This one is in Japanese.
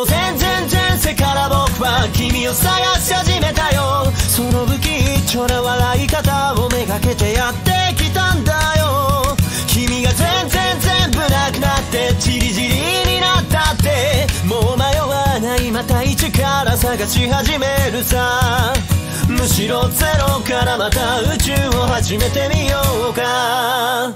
よ全然前世から僕は君を探し始めたよ。その不ちょな笑い方をめがけてやってきたんだよ。君が全然全部なくなってチリチリになったって。もう迷わないまた一から探し始めるさ。むしろゼロからまた宇宙を始めてみようか。